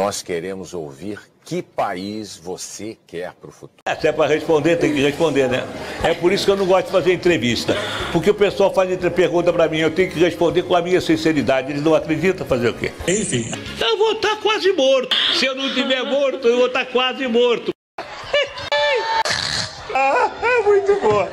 Nós queremos ouvir que país você quer para o futuro. É, Até para responder, tem que responder, né? É por isso que eu não gosto de fazer entrevista. Porque o pessoal faz pergunta para mim, eu tenho que responder com a minha sinceridade. Eles não acreditam fazer o quê? Enfim. Eu vou estar quase morto. Se eu não estiver morto, eu vou estar quase morto. ah, é muito bom.